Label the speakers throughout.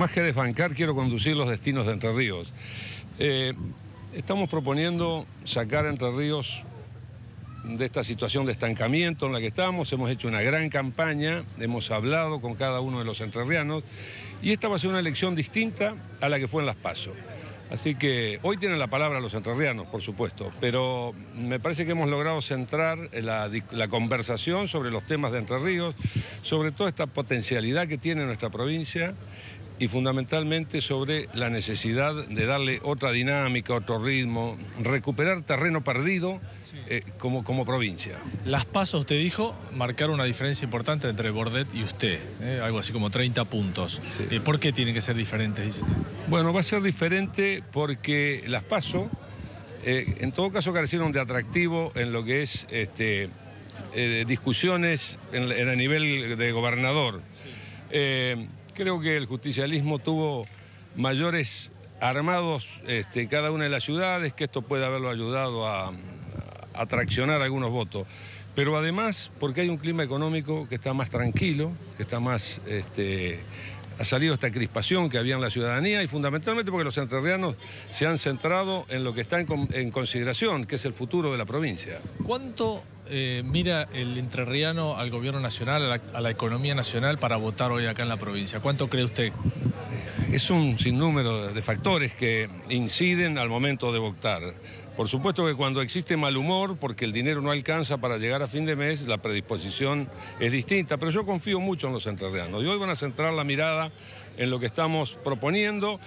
Speaker 1: más que desbancar, quiero conducir los destinos de Entre Ríos. Eh, estamos proponiendo sacar Entre Ríos de esta situación de estancamiento en la que estamos. Hemos hecho una gran campaña, hemos hablado con cada uno de los entrerrianos y esta va a ser una elección distinta a la que fue en Las Paso. Así que hoy tienen la palabra los entrerrianos, por supuesto, pero me parece que hemos logrado centrar la, la, conversación sobre los temas de Entre Ríos, sobre toda esta potencialidad que tiene nuestra provincia y fundamentalmente sobre la necesidad de darle otra dinámica, otro ritmo, recuperar terreno perdido eh, como, como provincia.
Speaker 2: Las pasos, usted dijo, marcaron una diferencia importante entre Bordet y usted, eh, algo así como 30 puntos.
Speaker 1: Sí.
Speaker 2: Eh, ¿Por qué tienen que ser diferentes, dice usted?
Speaker 1: Bueno, va a ser diferente porque las paso, en todo caso carecieron de atractivo en lo que es este, discusiones en, en, a nivel de gobernador. Sí creo que el justicialismo tuvo mayores armados este, cada una de las ciudades, que esto puede haberlo ayudado a, traccionar algunos votos. Pero además, porque hay un clima económico que está más tranquilo, que está más... Este, ha salido esta crispación que había en la ciudadanía y fundamentalmente porque los entrerrianos se han centrado en lo que está en, en consideración, que es el futuro de la provincia.
Speaker 2: ¿Cuánto eh, mira el entrerriano al gobierno nacional, a la, a la, economía nacional para votar hoy acá en la provincia? ¿Cuánto cree usted?
Speaker 1: Es un sinnúmero de factores que inciden al momento de votar. Por supuesto que cuando existe mal humor, porque el dinero no alcanza para llegar a fin de mes, la predisposición es distinta, pero yo confío mucho en los entrerrianos. Y hoy van a centrar la mirada en lo que estamos proponiendo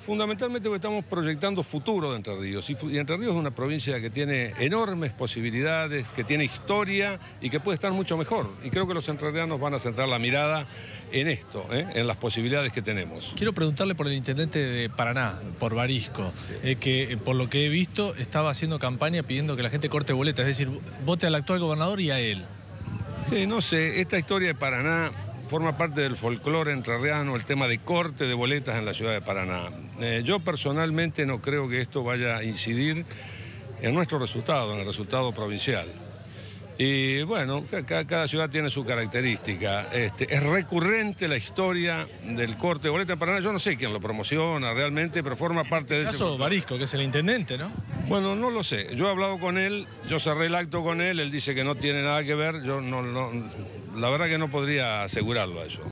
Speaker 1: fundamentalmente porque estamos proyectando futuro de Entre Ríos. Y Entre Ríos es una provincia que tiene enormes posibilidades, que tiene historia y que puede estar mucho mejor. Y creo que los entrerrianos van a centrar la mirada en esto, ¿eh? en las posibilidades que tenemos.
Speaker 2: Quiero preguntarle por el intendente de Paraná, por Barisco, sí. eh, que por lo que he visto estaba haciendo campaña pidiendo que la gente corte boletas, es decir, vote al actual gobernador y a él.
Speaker 1: Sí, no sé, esta historia de Paraná forma parte del folclore entrerriano el tema de corte de boletas en la ciudad de Paraná. Eh, yo personalmente no creo que esto vaya a incidir en nuestro resultado, en el resultado provincial. Y bueno, cada, cada ciudad tiene su característica. Este, es recurrente la historia del corte de boleta en Paraná. Yo no sé quién lo promociona realmente, pero forma parte de
Speaker 2: el caso
Speaker 1: ese...
Speaker 2: Barisco, que es el intendente, ¿no?
Speaker 1: Bueno, no lo sé. Yo he hablado con él, yo cerré el acto con él, él dice que no tiene nada que ver. Yo no, no la verdad que no podría asegurarlo a eso.